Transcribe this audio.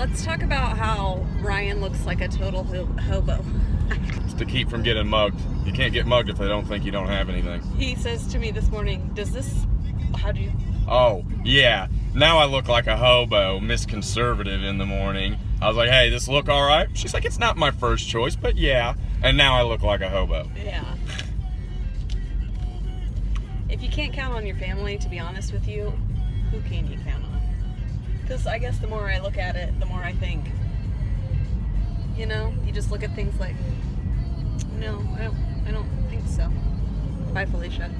let's talk about how Ryan looks like a total ho- hobo. It's to keep from getting mugged. You can't get mugged if they don't think you don't have anything. he says to me this morning, "Does this? How do you? Oh, yeah. Now I look like a hobo, Miss Conservative in the morning. I was like, hey, this look all right? She's like, it's not my first choice, but yeah. And now I look like a hobo. Yeah." If you can't count on your family, to be honest with you, who can you count on? Because I guess the more I look at it, the more I think. You know, you just look at things like, no, I don't, I don't think so. Bye, Felicia.